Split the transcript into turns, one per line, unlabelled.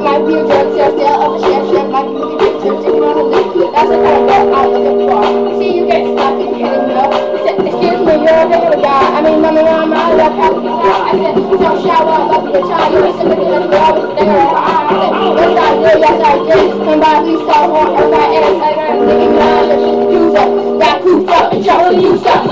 Might be a drug sale, a share, share, might be movie pictures, taking on a link. That's the kind of girl I'm looking for. number one, my love has to I said, you don't shower, love me child, You listen to sympathy, and you're there. I said, yes I did, yes I did. Come by me so hard, as I am, and I'm thinking, you up, that poof up, and you suck.